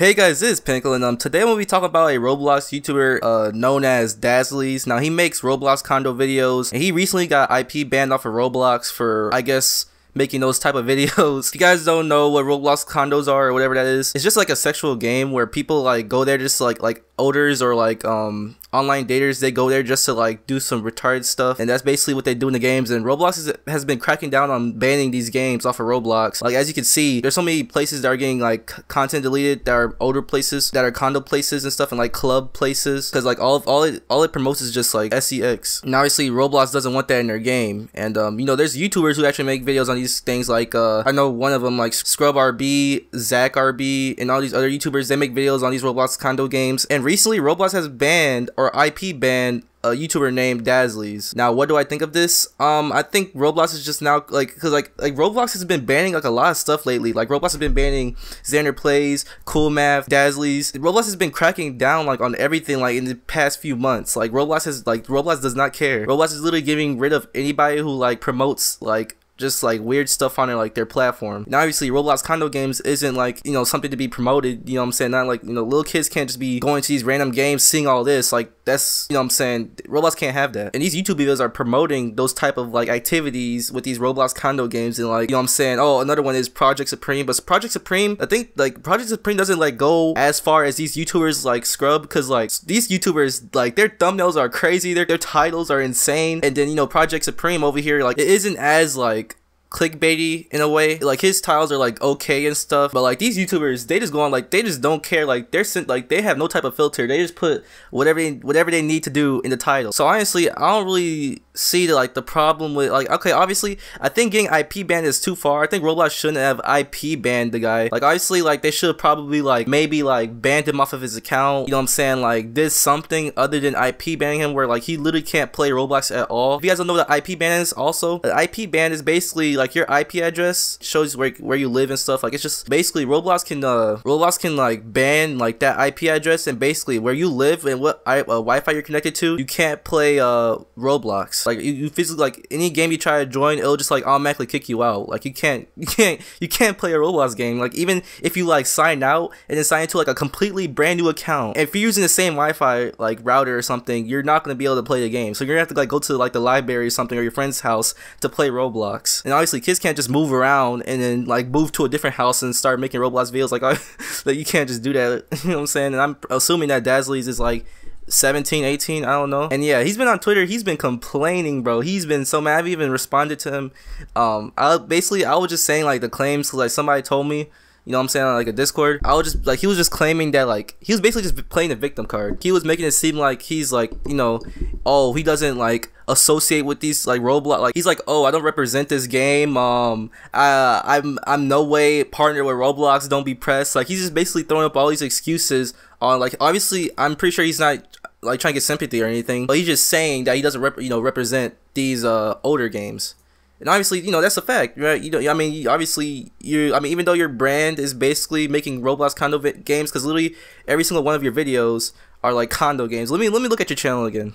Hey guys, this is Pynnical, and um, today we'll be talking about a Roblox YouTuber uh, known as Dazlies. Now, he makes Roblox condo videos, and he recently got IP banned off of Roblox for, I guess, making those type of videos. If you guys don't know what Roblox condos are or whatever that is, it's just like a sexual game where people like go there just like like odors or like um online daters they go there just to like do some retarded stuff. And that's basically what they do in the games. And roblox is, has been cracking down on banning these games off of roblox. Like as you can see there's so many places that are getting like content deleted that are older places that are condo places and stuff and like club places. Because like all of, all it all it promotes is just like sex and obviously roblox doesn't want that in their game. And um you know there's youtubers who actually make videos on these things like uh i know one of them like scrub rb zach rb and all these other youtubers they make videos on these roblox condo games and recently Roblox has banned or IP banned a YouTuber named Dazlies. Now, what do I think of this? Um, I think Roblox is just now like because like like Roblox has been banning like a lot of stuff lately. Like Roblox has been banning Xander Plays, Cool Math, Dazlies. Roblox has been cracking down like on everything like in the past few months. Like Roblox has like Roblox does not care. Roblox is literally getting rid of anybody who like promotes like just like weird stuff on it like their platform. Now obviously Roblox condo games isn't like, you know, something to be promoted, you know what I'm saying? Not like, you know, little kids can't just be going to these random games seeing all this. Like that's, you know what I'm saying? Roblox can't have that. And these YouTube videos are promoting those type of like activities with these Roblox condo games and like, you know what I'm saying? Oh, another one is Project Supreme, but Project Supreme, I think like Project Supreme doesn't like go as far as these YouTubers like scrub cuz like these YouTubers like their thumbnails are crazy, their their titles are insane. And then, you know, Project Supreme over here like it isn't as like clickbaity in a way. Like his tiles are like okay and stuff, but like these YouTubers, they just go on like they just don't care. Like they're like they have no type of filter. They just put whatever they, whatever they need to do in the title. So honestly, I don't really see the, like the problem with like okay, obviously I think getting IP banned is too far. I think Roblox shouldn't have IP banned the guy. Like obviously like they should probably like maybe like banned him off of his account. You know what I'm saying? Like did something other than IP banning him where like he literally can't play Roblox at all. If you guys don't know what IP ban is, also the IP ban is basically like like your IP address shows where where you live and stuff. Like it's just basically Roblox can uh Roblox can like ban like that IP address and basically where you live and what I, uh, Wi-Fi you're connected to, you can't play uh Roblox. Like you, you physically like any game you try to join, it'll just like automatically kick you out. Like you can't you can't you can't play a Roblox game. Like even if you like sign out and then sign into like a completely brand new account, if you're using the same Wi-Fi like router or something, you're not gonna be able to play the game. So you're gonna have to like go to like the library or something or your friend's house to play Roblox. And obviously kids can't just move around and then like move to a different house and start making Roblox videos. Like, like you can't just do that. You know what I'm saying? And I'm assuming that Dazlies is like 17, 18, I don't know. And yeah, he's been on Twitter. He's been complaining, bro. He's been so mad. I've even responded to him. Um, I basically I was just saying like the claims. Cause, like somebody told me you know what I'm saying, like a Discord. I was just like he was just claiming that like he was basically just playing the victim card. He was making it seem like he's like, you know, oh, he doesn't like associate with these like Roblox like he's like, "Oh, I don't represent this game. Um I I'm I'm no way partner with Roblox. Don't be pressed." Like he's just basically throwing up all these excuses on like obviously I'm pretty sure he's not like trying to get sympathy or anything, but he's just saying that he doesn't rep- you know represent these uh older games and obviously you know that's a fact right? You know i mean obviously you i mean even though your brand is basically making roblox condo games because literally every single one of your videos are like condo games. Let me let me look at your channel again.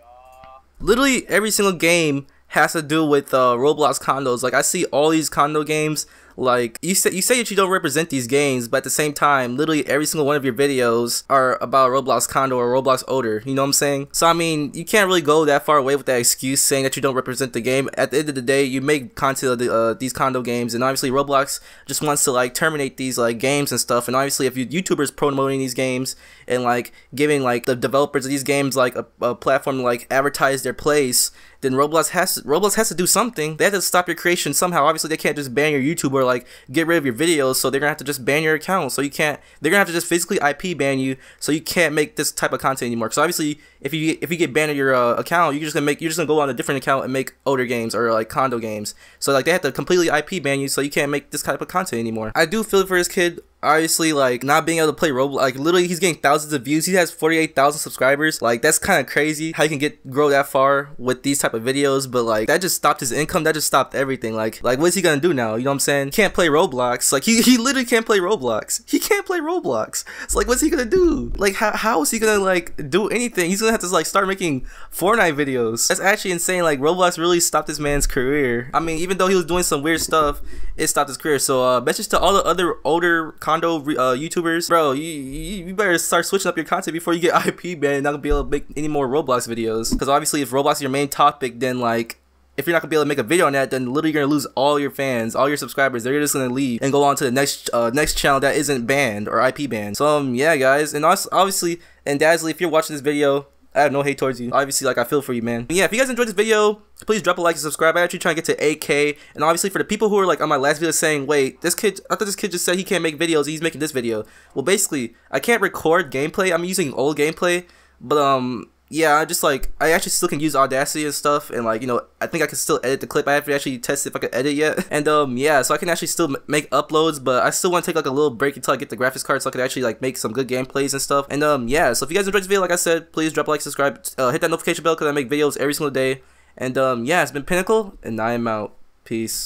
Oh literally every single game has to do with uh roblox condos. Like i see all these condo games like you say, you say that you don't represent these games, but at the same time, literally every single one of your videos are about Roblox Condo or Roblox Odor. You know what I'm saying? So I mean, you can't really go that far away with that excuse saying that you don't represent the game. At the end of the day, you make content of the, uh, these condo games, and obviously Roblox just wants to like terminate these like games and stuff. And obviously, if you YouTubers promoting these games and like giving like the developers of these games like a, a platform to like advertise their place then Roblox has to, Roblox has to do something. They have to stop your creation somehow. Obviously, they can't just ban your YouTube or like get rid of your videos. So they're gonna have to just ban your account. So you can't. They're gonna have to just physically IP ban you. So you can't make this type of content anymore. So obviously, if you if you get banned your uh, account, you're just gonna make you're just gonna go on a different account and make older games or like condo games. So like they have to completely IP ban you. So you can't make this type of content anymore. I do feel for this kid obviously like not being able to play Roblox like literally he's getting thousands of views. He has 48,000 subscribers. Like that's kind of crazy how you can get grow that far with these type of videos but like that just stopped his income. That just stopped everything. Like like what's he gonna do now? You know what I'm saying? Can't play Roblox. Like he, he literally can't play Roblox. He can't play Roblox. It's like what's he gonna do? Like how, how is he gonna like do anything? He's gonna have to like start making Fortnite videos. That's actually insane. Like Roblox really stopped this man's career. I mean, even though he was doing some weird stuff, it stopped his career. So uh, message to all the other older condo uh, YouTubers, bro. You, you, better start switching up your content before you get IP banned. Not gonna be able to make any more Roblox videos. Because obviously, if Roblox is your main topic, then like if you're not gonna be able to make a video on that, then literally you're gonna lose all your fans, all your subscribers. They're just gonna leave and go on to the next uh, next channel that isn't banned or IP banned. So um, yeah, guys, and also, obviously, and Dazzely, if you're watching this video, I have no hate towards you. Obviously, like I feel for you, man. But yeah, if you guys enjoyed this video, please drop a like and subscribe. I actually trying to get to 8k. And obviously, for the people who are like on my last video saying, wait, this kid, I thought this kid just said he can't make videos. He's making this video. Well, basically, I can't record gameplay. I'm using old gameplay, but um yeah, I just like I actually still can use Audacity and stuff, and like you know, I think I can still edit the clip. I haven't actually tested if I can edit yet, and um yeah, so I can actually still make uploads, but I still want to take like a little break until I get the graphics card, so I can actually like make some good gameplays and stuff. And um yeah, so if you guys enjoyed this video, like I said, please drop a like, subscribe, uh, hit that notification bell because I make videos every single day. And um yeah, it's been Pynnical, and I am out. Peace.